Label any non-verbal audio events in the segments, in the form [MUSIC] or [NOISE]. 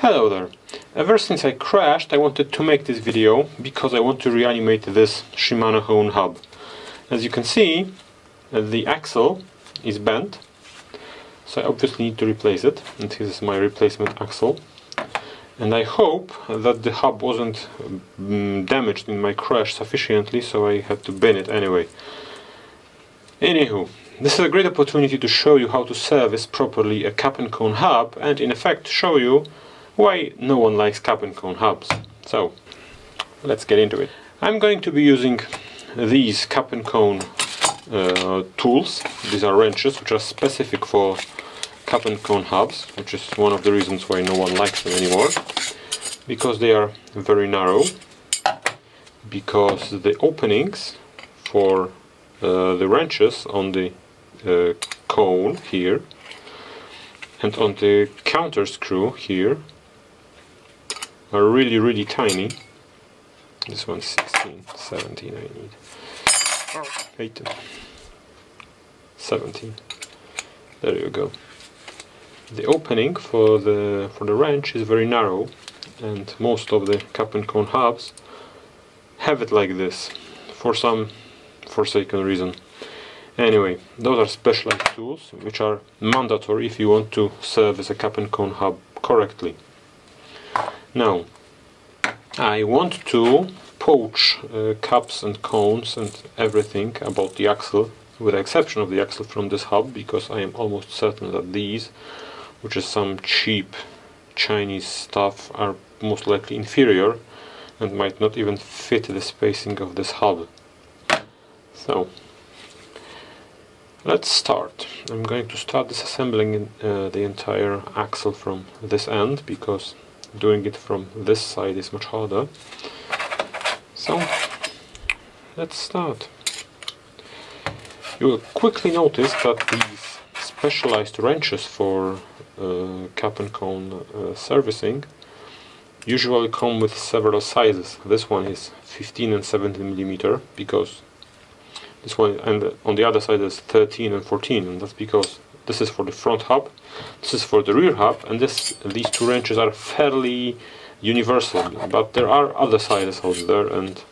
Hello there. Ever since I crashed I wanted to make this video because I want to reanimate this Shimano Hone hub. As you can see uh, the axle is bent so I obviously need to replace it and this is my replacement axle and I hope that the hub wasn't um, damaged in my crash sufficiently so I had to bin it anyway. Anywho, this is a great opportunity to show you how to service properly a cap and cone hub and in effect show you why no one likes cap and cone hubs. So, let's get into it. I'm going to be using these cap and cone uh, tools. These are wrenches which are specific for cap and cone hubs, which is one of the reasons why no one likes them anymore. Because they are very narrow, because the openings for uh, the wrenches on the uh, cone here and on the counter screw here are really really tiny. This one's 16 17 I need. 8 17 there you go. The opening for the for the wrench is very narrow and most of the cap and cone hubs have it like this for some forsaken reason. Anyway those are specialized tools which are mandatory if you want to serve as a cap and cone hub correctly now, I want to poach uh, caps and cones and everything about the axle, with the exception of the axle from this hub, because I am almost certain that these, which is some cheap Chinese stuff, are most likely inferior and might not even fit the spacing of this hub. So, let's start. I'm going to start disassembling uh, the entire axle from this end because doing it from this side is much harder. So let's start. You will quickly notice that these specialized wrenches for uh, cap and cone uh, servicing usually come with several sizes. This one is 15 and 17 millimeter because this one and on the other side is 13 and 14 and that's because this is for the front hub this is for the rear hub and this these two wrenches are fairly universal but there are other sizes out there and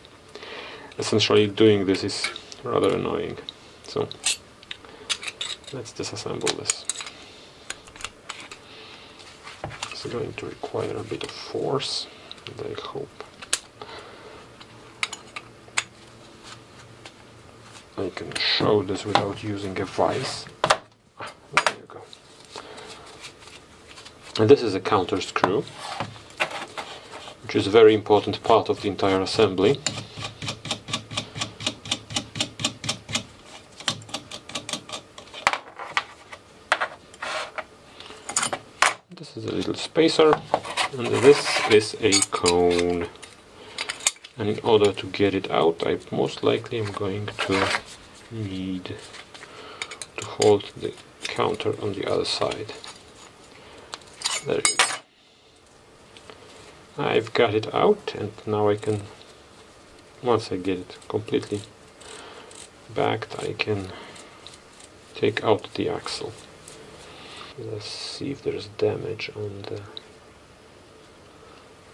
essentially doing this is rather annoying. So let's disassemble this. It's going to require a bit of force and I hope I can show this without using a vise And this is a counter screw, which is a very important part of the entire assembly. This is a little spacer, and this is a cone. And in order to get it out, I most likely am going to need to hold the counter on the other side. There you go. I've got it out and now I can, once I get it completely backed, I can take out the axle. Let's see if there's damage on the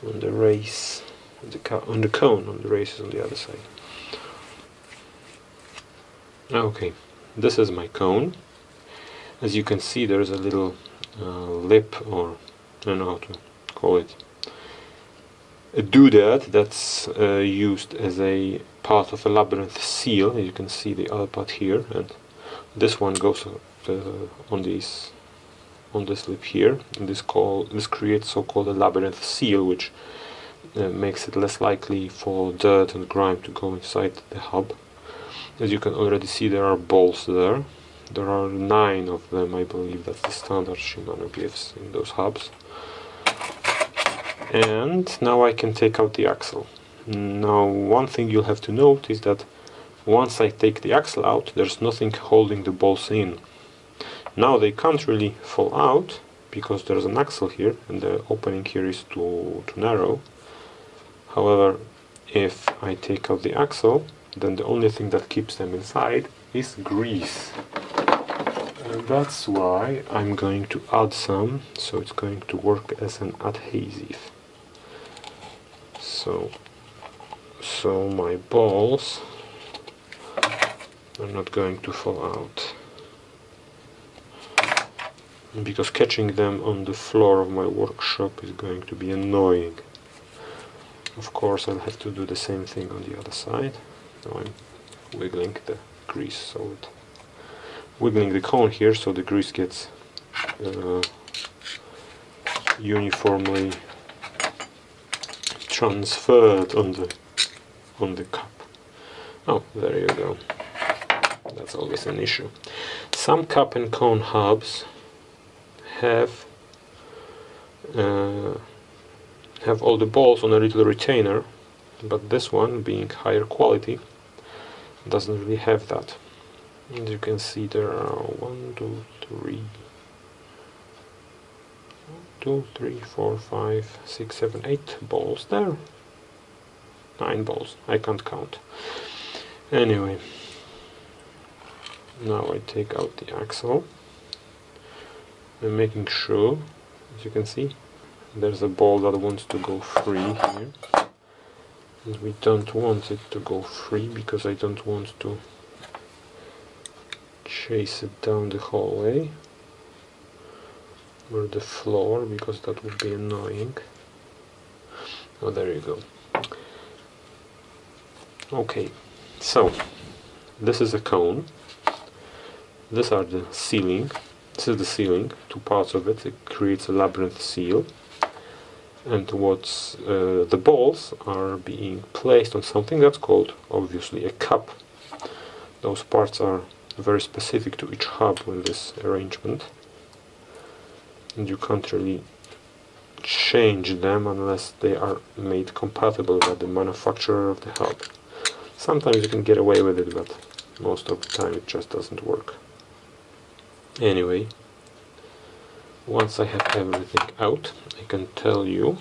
on the race, on the, on the cone, on the races on the other side. Okay, this is my cone. As you can see, there's a little lip or I don't know how to call it. A doodad that's uh, used as a part of a labyrinth seal you can see the other part here and this one goes uh, on this on this lip here. And this call this creates so-called a labyrinth seal which uh, makes it less likely for dirt and grime to go inside the hub. As you can already see there are balls there there are nine of them, I believe that's the standard Shimano gives in those hubs. And now I can take out the axle. Now one thing you'll have to note is that once I take the axle out, there's nothing holding the bolts in. Now they can't really fall out because there's an axle here and the opening here is too, too narrow. However, if I take out the axle, then the only thing that keeps them inside is grease and that's why I'm going to add some. So it's going to work as an adhesive. So so my balls are not going to fall out. Because catching them on the floor of my workshop is going to be annoying. Of course I'll have to do the same thing on the other side. Now I'm wiggling the grease so it wiggling the cone here so the grease gets uh, uniformly transferred on the on the cup. Oh there you go. That's always an issue. Some cup and cone hubs have uh, have all the balls on a little retainer but this one being higher quality doesn't really have that as you can see there are one two three. Two three four five six seven eight balls there. Nine balls. I can't count. Anyway. Now I take out the axle. I'm making sure as you can see there's a ball that wants to go free here. And we don't want it to go free because I don't want to chase it down the hallway or the floor because that would be annoying. Oh there you go. Okay so this is a cone. These are the ceiling. This is the ceiling. Two parts of it it creates a labyrinth seal. And what's uh, the balls are being placed on something that's called obviously a cup. Those parts are very specific to each hub with this arrangement. And you can't really change them unless they are made compatible by the manufacturer of the hub. Sometimes you can get away with it but most of the time it just doesn't work. Anyway once I have everything out I can tell you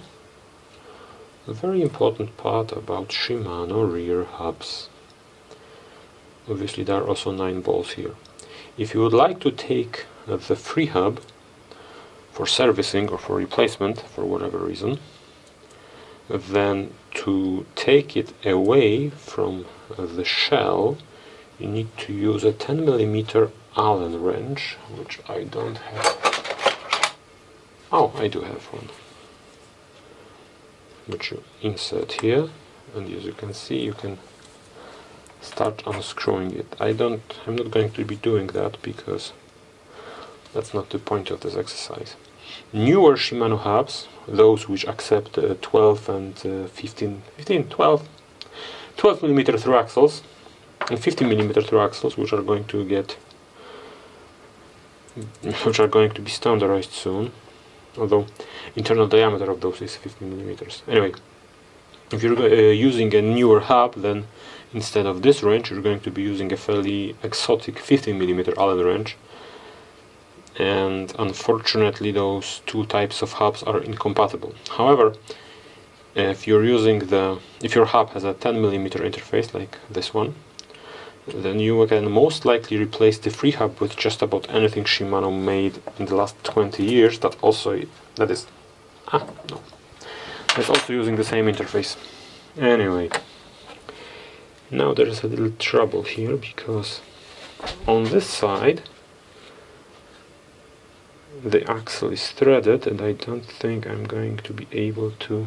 a very important part about Shimano rear hubs. Obviously there are also 9 balls here. If you would like to take uh, the free hub for servicing or for replacement for whatever reason, then to take it away from uh, the shell you need to use a 10 millimeter Allen wrench, which I don't have Oh, I do have one. Which you insert here, and as you can see, you can start unscrewing it. I don't, I'm not going to be doing that because that's not the point of this exercise. Newer Shimano hubs, those which accept uh, 12 and uh, 15, 15, 12, 12 millimeter through axles and 15 millimeter through axles, which are going to get, which are going to be standardized soon although internal diameter of those is 15 millimeters. Anyway, if you're uh, using a newer hub, then instead of this wrench, you're going to be using a fairly exotic 50 millimeter Allen wrench. And unfortunately, those two types of hubs are incompatible. However, if you're using the, if your hub has a 10 millimeter interface like this one, then you can most likely replace the free hub with just about anything Shimano made in the last 20 years that also that is ah no that's also using the same interface anyway now there is a little trouble here because on this side the axle is threaded and I don't think I'm going to be able to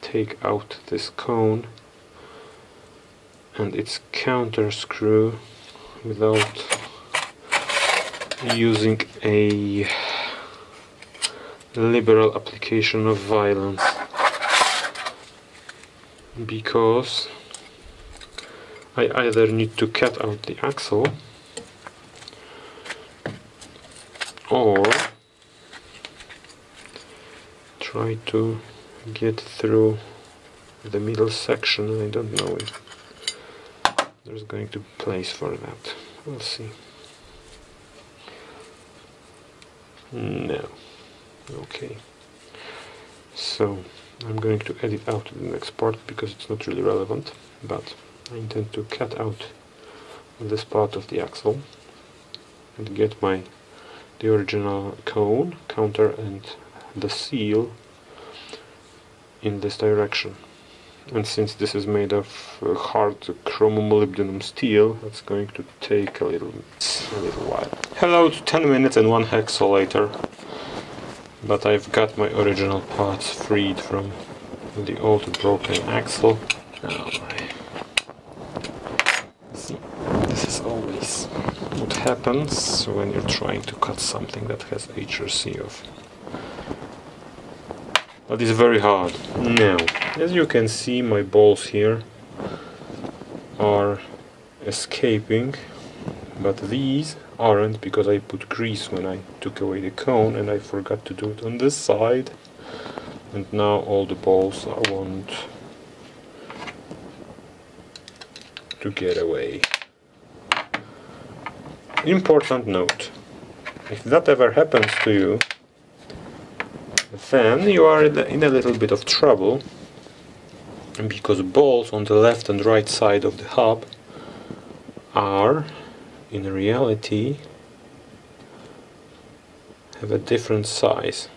take out this cone and its counter screw without using a liberal application of violence. Because I either need to cut out the axle or try to get through the middle section. I don't know if there's going to be place for that. We'll see. No. Okay. So I'm going to edit out the next part because it's not really relevant but I intend to cut out this part of the axle and get my the original cone, counter and the seal in this direction. And since this is made of uh, hard chromo molybdenum steel it's going to take a little a little while. Hello to 10 minutes and one hexo later. But I've got my original parts freed from the old broken axle oh See, this is always what happens when you're trying to cut something that has HRC of. But it's very hard. Now as you can see my balls here are escaping but these aren't because I put grease when I took away the cone and I forgot to do it on this side. And now all the balls I want to get away important note. If that ever happens to you then you are in a little bit of trouble because balls on the left and right side of the hub are in reality have a different size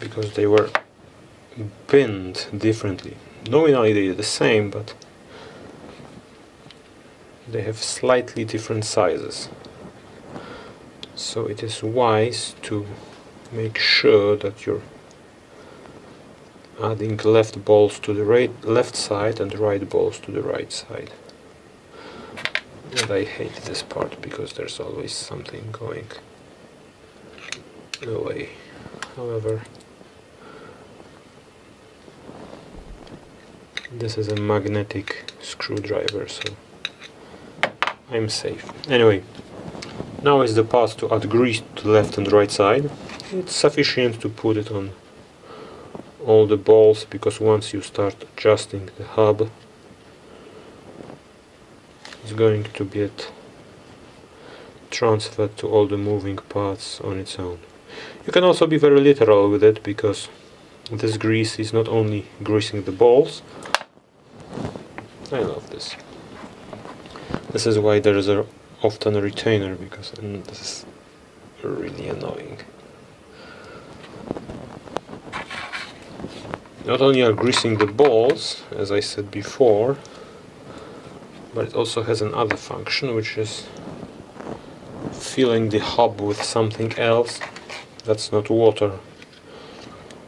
because they were pinned differently. Nominally they're the same but they have slightly different sizes. So it is wise to make sure that you're adding left balls to the right left side and right balls to the right side. And I hate this part because there's always something going away. However this is a magnetic screwdriver so I'm safe anyway now is the path to add grease to the left and right side it's sufficient to put it on all the balls because once you start adjusting the hub it's going to get transferred to all the moving parts on its own. You can also be very literal with it because this grease is not only greasing the balls I love this. This is why there is a, often a retainer because this is really annoying. not only are greasing the balls as I said before but it also has another function which is filling the hub with something else that's not water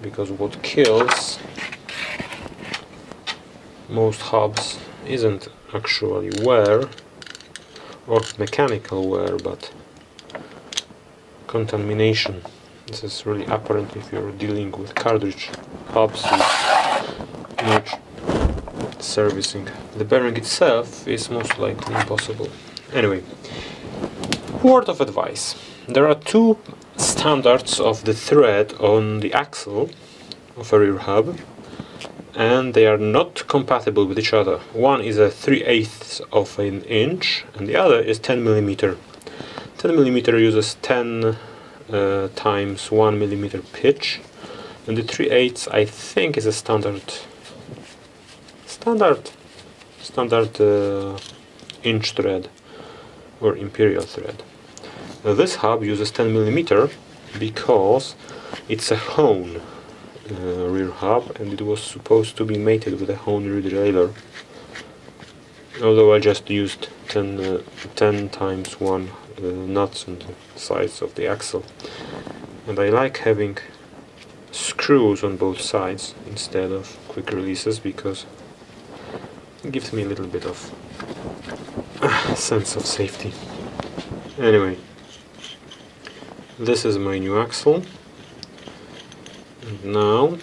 because what kills most hubs isn't actually wear or mechanical wear but contamination this is really apparent if you're dealing with cartridge hubs with servicing. The bearing itself is most likely impossible. Anyway, word of advice. There are two standards of the thread on the axle of a rear hub and they are not compatible with each other. One is a 3 eighths of an inch and the other is 10 millimeter. 10 millimeter uses 10 uh, times 1 millimeter pitch and the 3 eighths I think is a standard standard standard uh, inch thread or imperial thread now this hub uses 10 millimeter because it's a Hone uh, rear hub and it was supposed to be mated with a Hone rear derailleur. Although I just used 10, uh, 10 times 1 uh, nuts on the sides of the axle. And I like having screws on both sides instead of quick releases because it gives me a little bit of [SIGHS] sense of safety. Anyway this is my new axle now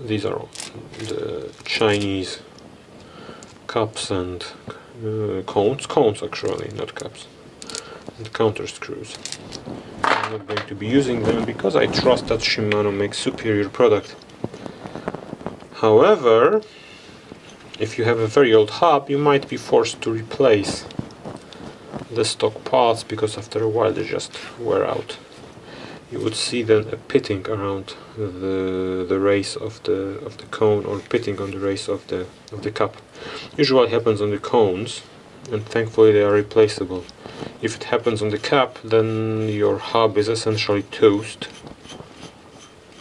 these are the Chinese cups and uh, cones, cones actually, not cups, and counter screws. I'm not going to be using them because I trust that Shimano makes superior product. However, if you have a very old hub, you might be forced to replace the stock parts because after a while they just wear out you would see then a pitting around the the race of the of the cone or pitting on the race of the of the cup. Usually happens on the cones and thankfully they are replaceable. If it happens on the cap, then your hub is essentially toast,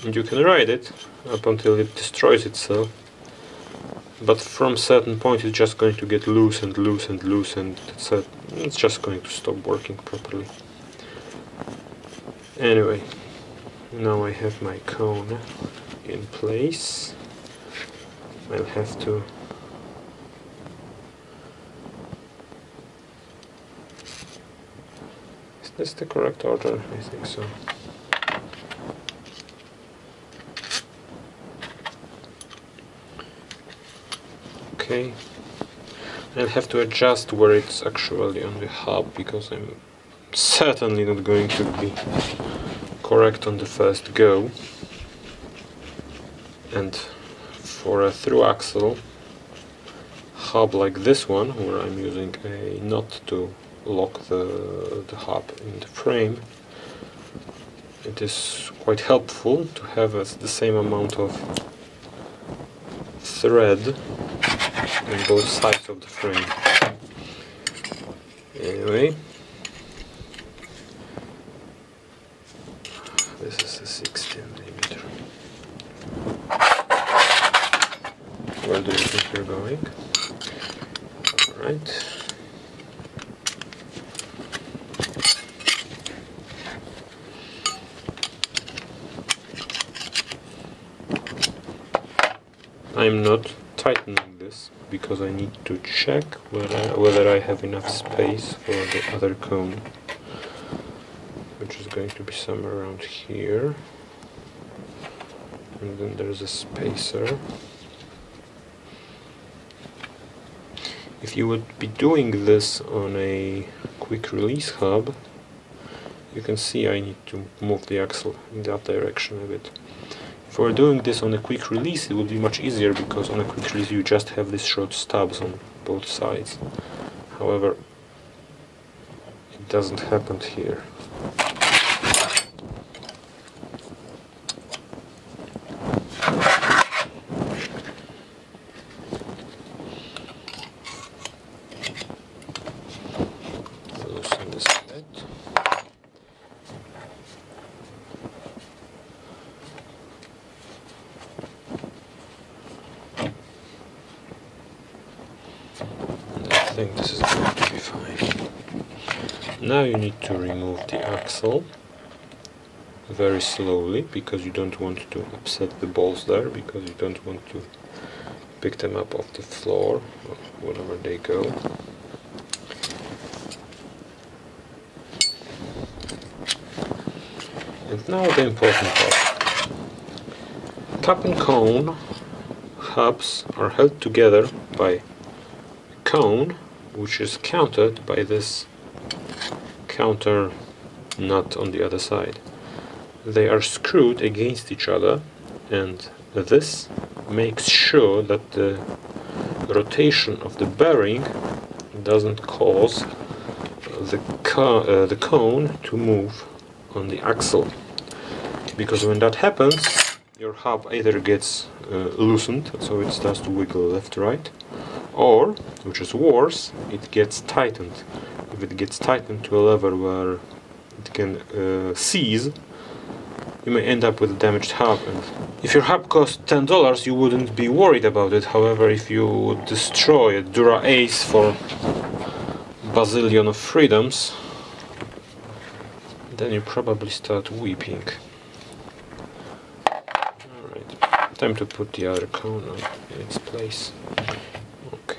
and you can ride it up until it destroys itself. But from certain point it's just going to get loose and loose and loose and it's, a, it's just going to stop working properly. Anyway, now I have my cone in place. I'll have to Is this the correct order? I think so. Okay. I'll have to adjust where it's actually on the hub because I'm certainly not going to be correct on the first go. And for a through axle hub like this one, where I'm using a nut to lock the, the hub in the frame, it is quite helpful to have the same amount of thread on both sides of the frame. Anyway, this is a 16 millimeter. Where do you think you're going? Alright. I'm not tightening this because I need to check whether, whether I have enough space for the other cone which is going to be somewhere around here and then there's a spacer if you would be doing this on a quick release hub you can see I need to move the axle in that direction a bit for doing this on a quick release it would be much easier because on a quick release you just have these short stubs on both sides. However, it doesn't happen here. Think this is going to be fine. Now you need to remove the axle very slowly because you don't want to upset the balls there because you don't want to pick them up off the floor or wherever they go. And now the important part. Cap and cone hubs are held together by cone which is countered by this counter nut on the other side. They are screwed against each other and this makes sure that the rotation of the bearing doesn't cause the, uh, the cone to move on the axle because when that happens your hub either gets uh, loosened so it starts to wiggle left right or, which is worse, it gets tightened. If it gets tightened to a level where it can uh, seize, you may end up with a damaged hub. And if your hub costs ten dollars, you wouldn't be worried about it. However, if you destroy a Dura Ace for bazillion of freedoms, then you probably start weeping. Alright, time to put the other cone in its place.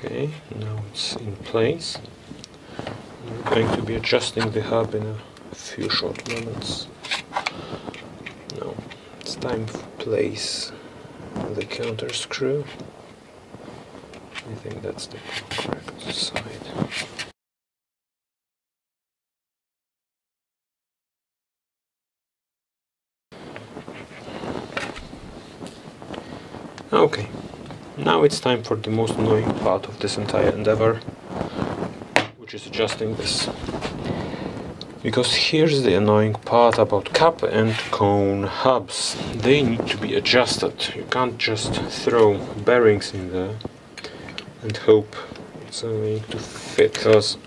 Okay, now it's in place. We're going to be adjusting the hub in a few short moments. Now it's time to place the counter screw. I think that's the correct side. Okay. Now it's time for the most annoying part of this entire endeavor, which is adjusting this. Because here's the annoying part about cup and cone hubs. They need to be adjusted. You can't just throw bearings in there and hope we need to fit because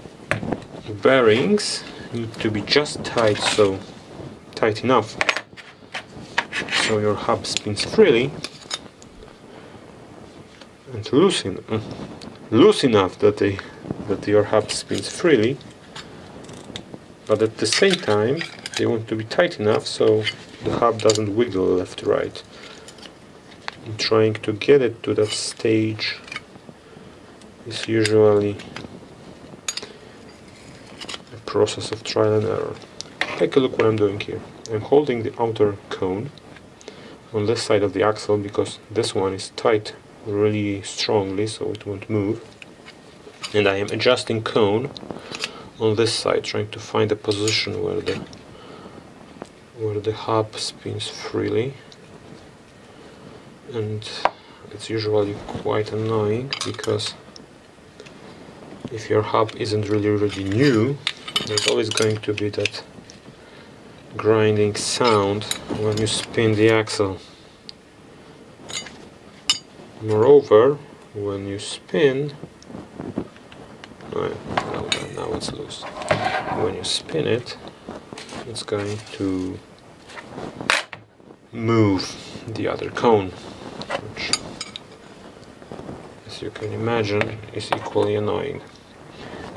bearings need to be just tight so tight enough so your hub spins freely and loose, in, uh, loose enough that they that your hub spins freely but at the same time they want to be tight enough so the hub doesn't wiggle left to right trying to get it to that stage. Is usually a process of trial and error. Take a look what I'm doing here. I'm holding the outer cone on this side of the axle because this one is tight really strongly so it won't move. And I am adjusting cone on this side trying to find a position where the where the hub spins freely. And it's usually quite annoying because if your hub isn't really really new there's always going to be that grinding sound when you spin the axle moreover when you spin now, now it's loose. When you spin it it's going to move the other cone which as you can imagine is equally annoying.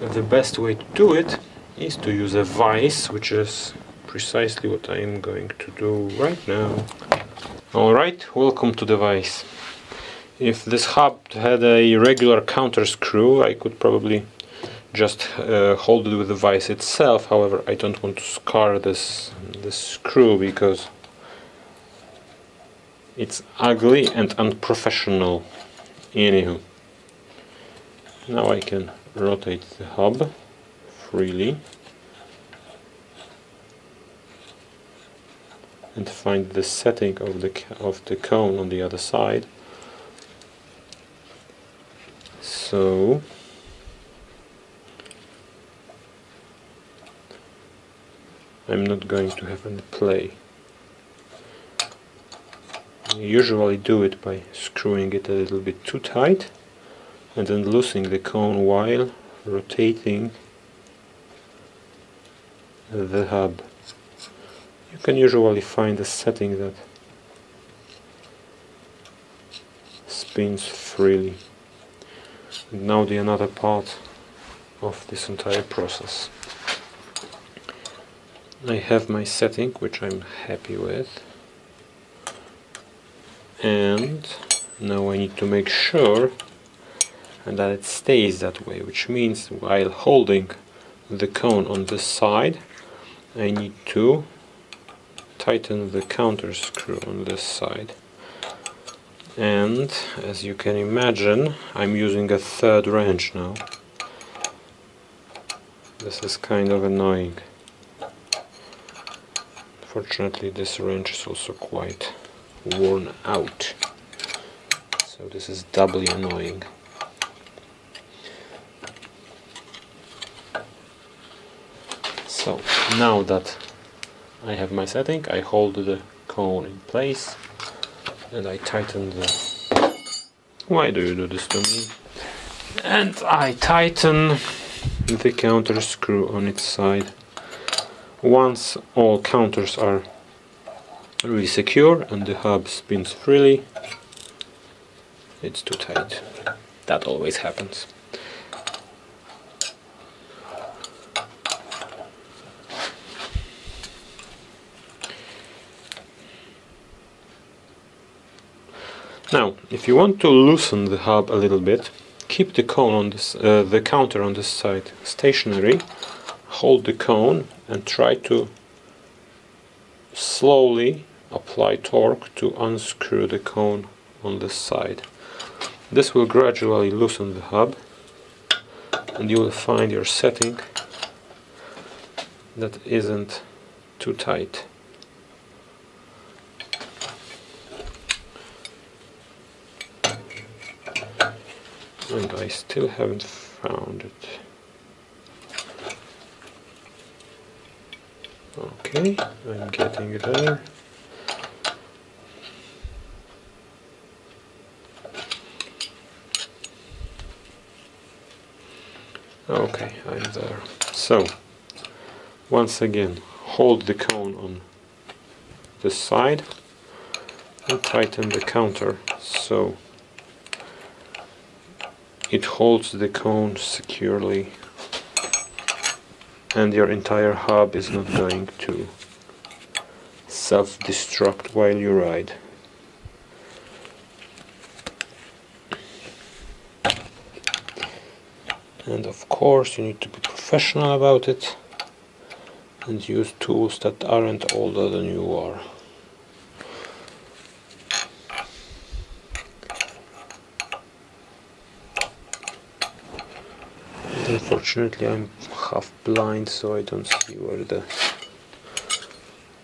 And the best way to do it is to use a vise which is precisely what I am going to do right now. Alright welcome to the vise if this hub had a regular counter screw I could probably just uh, hold it with the vise itself. However I don't want to scar this this screw because it's ugly and unprofessional. Anywho. Now I can rotate the hub freely and find the setting of the of the cone on the other side so I'm not going to have any play. I usually do it by screwing it a little bit too tight and then loosening the cone while rotating the hub. You can usually find a setting that spins freely now the another part of this entire process. I have my setting which I'm happy with and now I need to make sure that it stays that way which means while holding the cone on this side I need to tighten the counter screw on this side and as you can imagine I'm using a third wrench now. This is kind of annoying. Fortunately this wrench is also quite worn out. So this is doubly annoying. So now that I have my setting I hold the cone in place and I tighten the why do you do this to me? And I tighten the counter screw on its side. Once all counters are really secure and the hub spins freely it's too tight. That always happens Now, if you want to loosen the hub a little bit, keep the cone on this, uh, the counter on this side stationary, hold the cone and try to slowly apply torque to unscrew the cone on this side. This will gradually loosen the hub and you will find your setting that isn't too tight. And I still haven't found it. Okay, I'm getting it there. Okay, I'm there. So, once again, hold the cone on the side and tighten the counter so it holds the cone securely and your entire hub is not going to self-destruct while you ride. And of course you need to be professional about it and use tools that aren't older than you are. Unfortunately I'm half blind so I don't see where the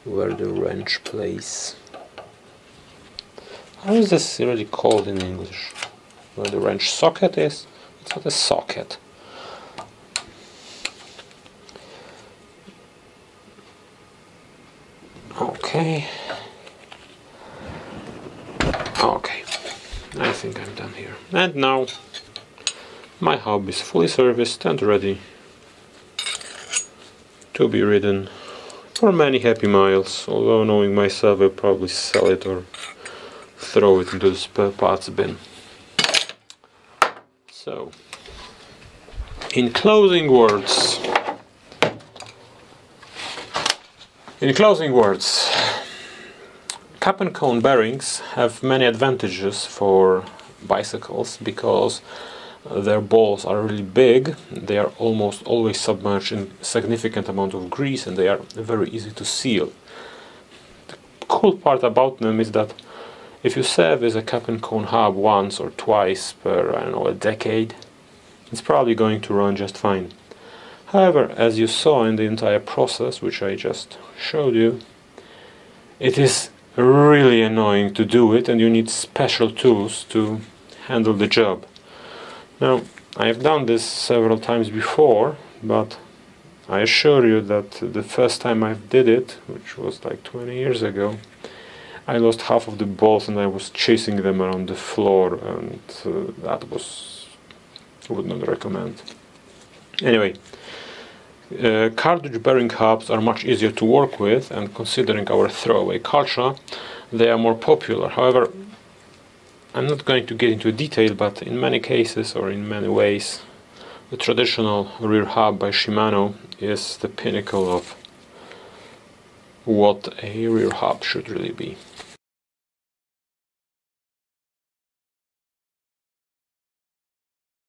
where the wrench plays. How is this really called in English? Where the wrench socket is? It's not a socket. Okay. Okay. I think I'm done here. And now my hub is fully serviced and ready to be ridden for many happy miles, although knowing myself I'll probably sell it or throw it into the spare parts bin. So, in closing words, in closing words, cap and cone bearings have many advantages for bicycles because their balls are really big. They are almost always submerged in significant amount of grease and they are very easy to seal. The cool part about them is that if you service a cap and cone hub once or twice per I don't know a decade it's probably going to run just fine. However as you saw in the entire process which I just showed you it is really annoying to do it and you need special tools to handle the job now, I have done this several times before, but I assure you that the first time I did it, which was like 20 years ago, I lost half of the balls and I was chasing them around the floor and uh, that was would not recommend. Anyway, uh, cartridge bearing hubs are much easier to work with and considering our throwaway culture, they are more popular. However, I'm not going to get into detail, but in many cases or in many ways, the traditional rear hub by Shimano is the pinnacle of what a rear hub should really be.